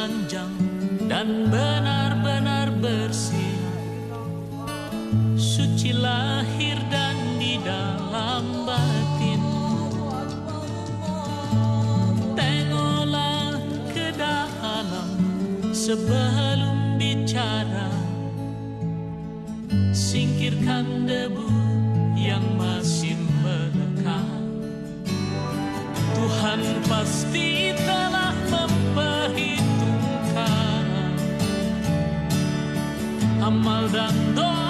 telanjang dan benar-benar bersih. Suci lahir dan di dalam batin. Tengoklah ke dalam sebelum bicara. Singkirkan debu yang masih melekat. Tuhan pasti amaldando.